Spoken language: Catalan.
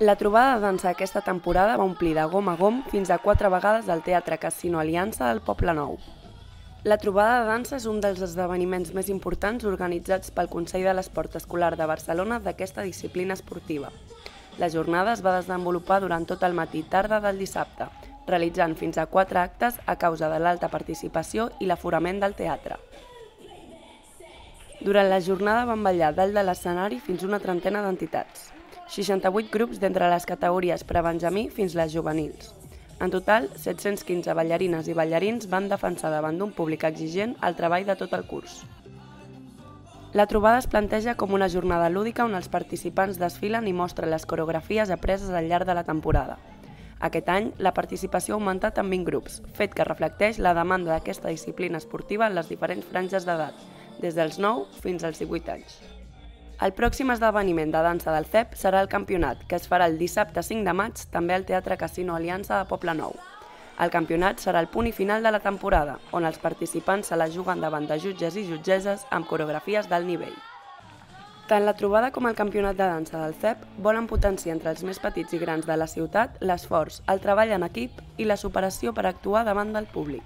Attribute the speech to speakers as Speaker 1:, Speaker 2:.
Speaker 1: La trobada de dansa aquesta temporada va omplir de gom a gom fins a quatre vegades el Teatre Casino Aliança del Poble Nou. La trobada de dansa és un dels esdeveniments més importants organitzats pel Consell de l'Esport Escolar de Barcelona d'aquesta disciplina esportiva. La jornada es va desenvolupar durant tot el matí i tarda del dissabte, realitzant fins a quatre actes a causa de l'alta participació i l'aforament del teatre. Durant la jornada van ballar dalt de l'escenari fins una trentena d'entitats. 68 grups d'entre les categories prebenjamí fins les juvenils. En total, 715 ballarines i ballarins van defensar davant d'un públic exigent el treball de tot el curs. La trobada es planteja com una jornada lúdica on els participants desfilen i mostren les coreografies apreses al llarg de la temporada. Aquest any, la participació ha augmentat en 20 grups, fet que reflecteix la demanda d'aquesta disciplina esportiva en les diferents franges d'edat, des dels 9 fins als 18 anys. El pròxim esdeveniment de dansa del CEP serà el campionat, que es farà el dissabte 5 de maig també al Teatre Casino Aliança de Poble Nou. El campionat serà el punt i final de la temporada, on els participants se la juguen davant de jutges i jutgeses amb coreografies d'alt nivell. Tant la trobada com el campionat de dansa del CEP volen potenciar entre els més petits i grans de la ciutat l'esforç, el treball en equip i la superació per actuar davant del públic.